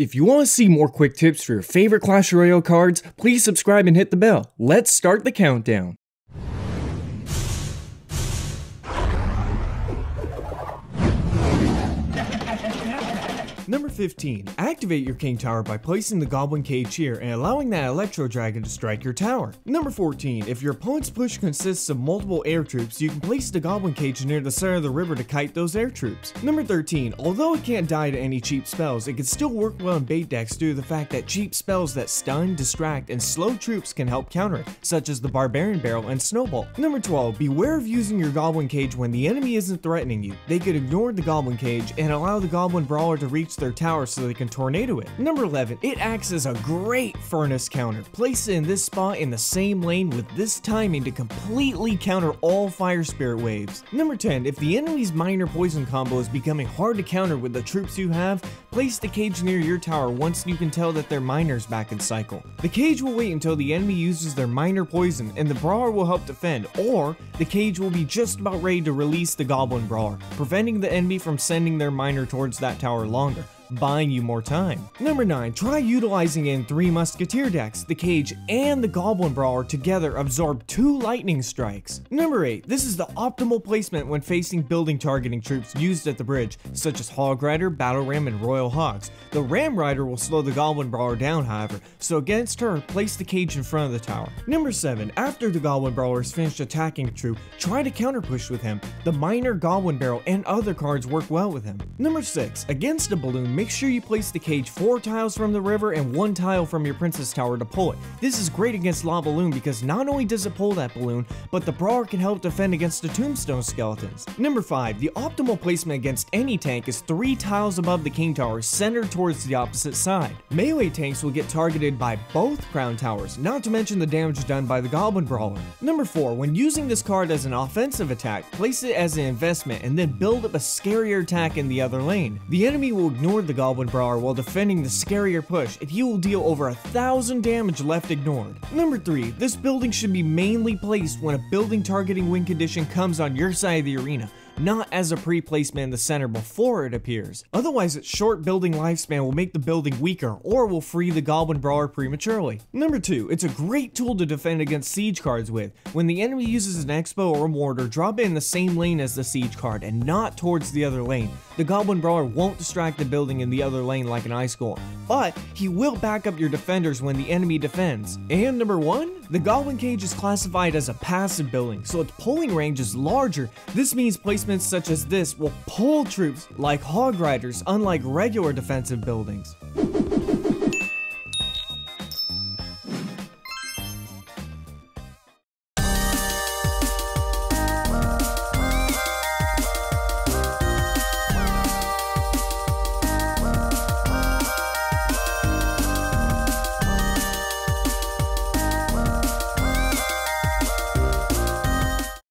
If you want to see more quick tips for your favorite Clash Royale cards, please subscribe and hit the bell. Let's start the countdown. Number 15. Activate your King Tower by placing the Goblin Cage here and allowing that Electro Dragon to strike your tower. Number 14. If your opponent's push consists of multiple air troops, you can place the Goblin Cage near the center of the river to kite those air troops. Number 13. Although it can't die to any cheap spells, it can still work well in bait decks due to the fact that cheap spells that stun, distract, and slow troops can help counter it, such as the Barbarian Barrel and Snowball. Number 12. Beware of using your Goblin Cage when the enemy isn't threatening you. They could ignore the Goblin Cage and allow the Goblin Brawler to reach their tower so they can tornado it. Number 11, it acts as a great furnace counter. Place it in this spot in the same lane with this timing to completely counter all fire spirit waves. Number 10, if the enemy's miner poison combo is becoming hard to counter with the troops you have, place the cage near your tower once you can tell that their miner's back in cycle. The cage will wait until the enemy uses their miner poison and the brawler will help defend, or the cage will be just about ready to release the goblin brawler, preventing the enemy from sending their miner towards that tower longer buying you more time. Number 9. Try utilizing in 3 Musketeer decks. The Cage and the Goblin Brawler together absorb 2 Lightning Strikes. Number 8. This is the optimal placement when facing building targeting troops used at the bridge, such as Hog Rider, Battle Ram, and Royal Hogs. The Ram Rider will slow the Goblin Brawler down, however, so against her, place the Cage in front of the tower. Number 7. After the Goblin Brawler is finished attacking a troop, try to counter push with him. The Miner Goblin Barrel and other cards work well with him. Number 6. Against a balloon, make sure you place the cage 4 tiles from the river and 1 tile from your princess tower to pull it. This is great against La Balloon because not only does it pull that balloon, but the brawler can help defend against the tombstone skeletons. Number 5. The optimal placement against any tank is 3 tiles above the king tower centered towards the opposite side. Melee tanks will get targeted by both crown towers, not to mention the damage done by the goblin brawler. Number 4. When using this card as an offensive attack, place it as an investment and then build up a scarier attack in the other lane. The enemy will ignore the goblin Brawler while defending the scarier push, and he will deal over a thousand damage left ignored. Number 3. This building should be mainly placed when a building targeting win condition comes on your side of the arena not as a pre-placement in the center before it appears. Otherwise, its short building lifespan will make the building weaker or will free the Goblin Brawler prematurely. Number 2. It's a great tool to defend against siege cards with. When the enemy uses an X-Bow or a mortar, drop it in the same lane as the siege card and not towards the other lane. The Goblin Brawler won't distract the building in the other lane like an ice golem, but he will back up your defenders when the enemy defends. And number 1? The Goblin Cage is classified as a passive building, so its pulling range is larger. This means placements such as this will pull troops like Hog Riders, unlike regular defensive buildings.